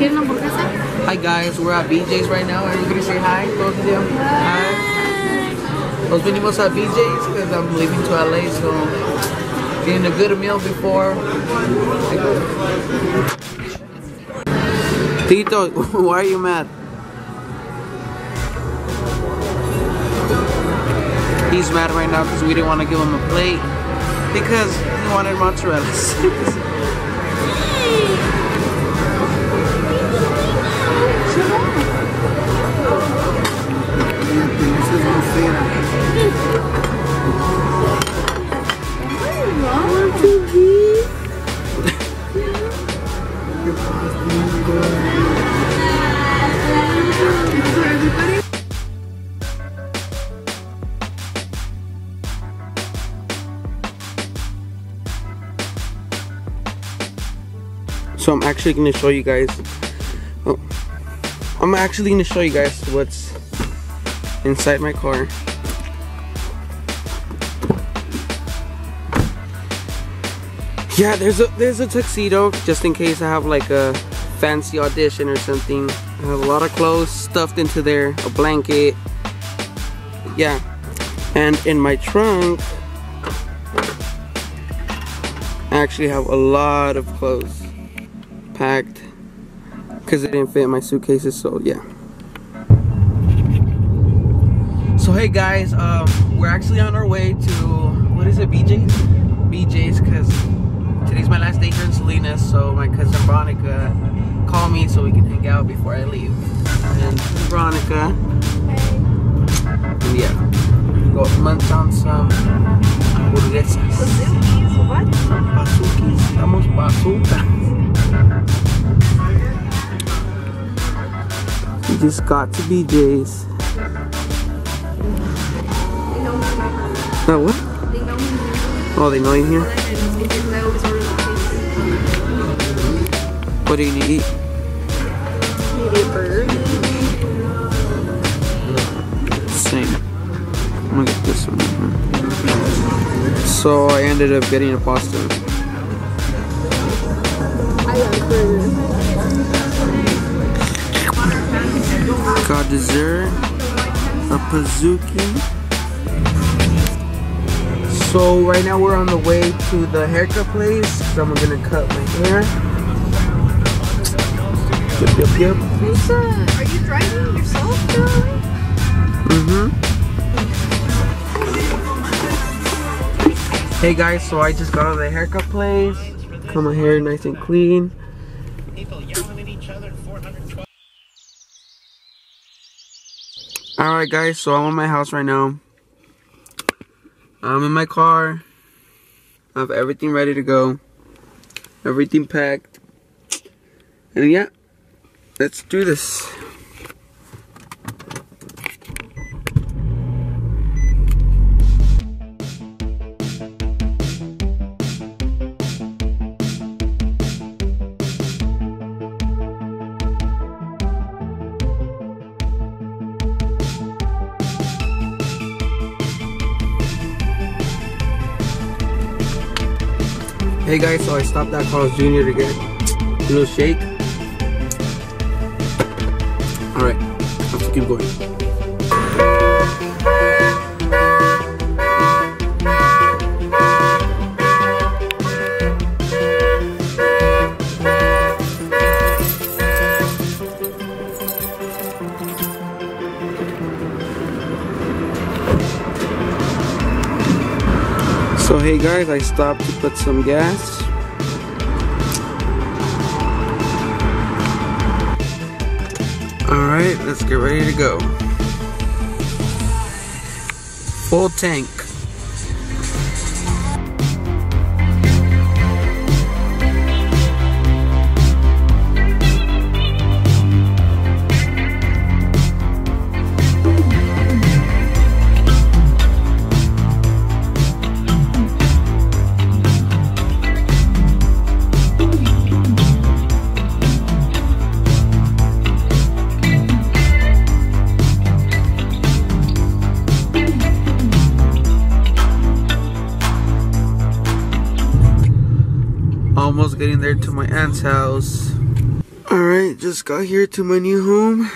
Hi guys, we're at BJ's right now. Everybody say hi, both of them. Hi. Nos venimos a BJ's because I'm leaving to LA, so getting a good meal before. Tito, why are you mad? He's mad right now because we didn't want to give him a plate because he wanted mozzarella. So I'm actually to show you guys. Oh, I'm actually to show you guys what's inside my car. Yeah, there's a there's a tuxedo just in case I have like a fancy audition or something. I have a lot of clothes stuffed into there, a blanket. Yeah. And in my trunk I actually have a lot of clothes packed because it didn't fit in my suitcases so yeah. So hey guys um, we're actually on our way to what is it BJ's BJ's because today's my last day here in Salinas so my cousin Veronica called me so we can hang out before I leave. And Veronica. And yeah. Go munch on some hamburguesas. What? Pizookies, estamos bazooka. Just got to BJ's. They know. Oh, what? They know me. Oh, they know you here? What do you need to eat? Maybe a burger. Same. I'm gonna get this one. So I ended up getting a pasta. Dessert, a Pizookie. So right now we're on the way to the haircut place. So I'm gonna cut my hair. Yep, yep, yep. Lisa, are you driving yourself? Mm-hmm. Hey guys, so I just got out of the haircut place. Cut my hair nice and clean. Alright guys, so I'm at my house right now. I'm in my car. I have everything ready to go. Everything packed. And yeah, let's do this. Hey guys, so I stopped at Carl's Jr. to get a little shake. Alright, let's keep going. So hey guys, I stopped to put some gas. Alright, let's get ready to go. Full tank. Getting there to my aunt's house. Alright, just got here to my new home.